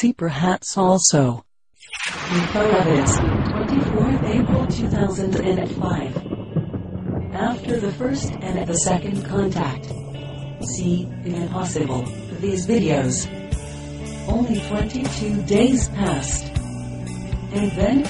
See perhaps also. Info evidence, 24th April 2005. After the first and the second contact. See, impossible, these videos. Only 22 days passed. And then,